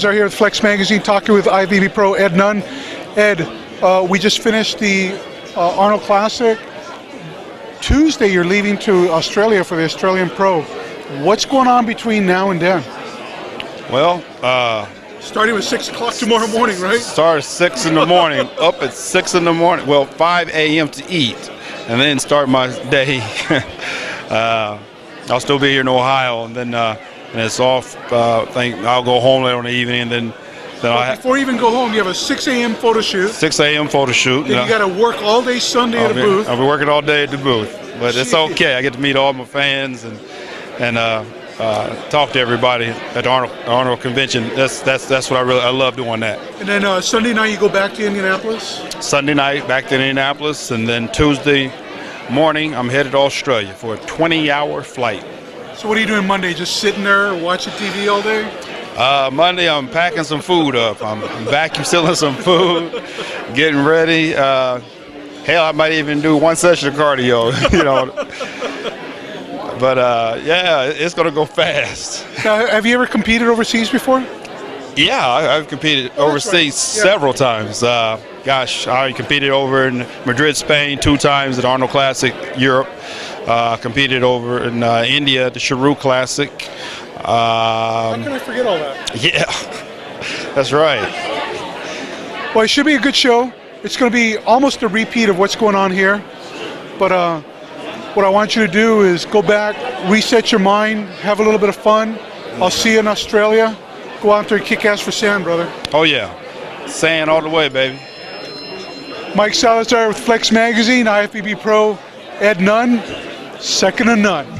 Salazar here with Flex Magazine, talking with IFBB Pro Ed Nunn. Ed, uh, we just finished the uh, Arnold Classic. Tuesday, you're leaving to Australia for the Australian Pro. What's going on between now and then? Well, uh, starting with six o'clock tomorrow morning, right? Start at six in the morning, up at six in the morning. Well, 5 a.m. to eat, and then start my day. uh, I'll still be here in Ohio, and then uh, and it's off. Uh, think I'll go home later in the evening, and then then I before you even go home, you have a 6 a.m. photo shoot. 6 a.m. photo shoot. Then you, got to work all day Sunday I'll at the booth. I'll be working all day at the booth, but it's okay. I get to meet all my fans and and uh, uh, talk to everybody at the Arnold, Arnold Convention. That's that's that's what I really I love doing that. And then uh, Sunday night you go back to Indianapolis. Sunday night back to Indianapolis, and then Tuesday morning I'm headed to Australia for a 20-hour flight. So what are you doing Monday? Just sitting there watching TV all day? Uh, Monday, I'm packing some food up. I'm vacuum sealing some food, getting ready. Uh, hell, I might even do one session of cardio. You know. but uh, yeah, it's gonna go fast. Now, have you ever competed overseas before? Yeah, I, have competed oh, overseas right. yeah. several times. Uh, gosh, I competed over in Madrid, Spain, two times at Arnold Classic Europe. Uh, competed over in uh, India at the Sheru Classic. Um, How can I forget all that? Yeah, that's right. Well, it should be a good show. It's going to be almost a repeat of what's going on here. But uh, what I want you to do is go back, reset your mind, have a little bit of fun. I'll see you in Australia. Go out there and kick ass for sand, brother. Oh, yeah. Sand all the way, baby. Mike Salazar with Flex Magazine, IFBB Pro, Ed Nunn, second to none.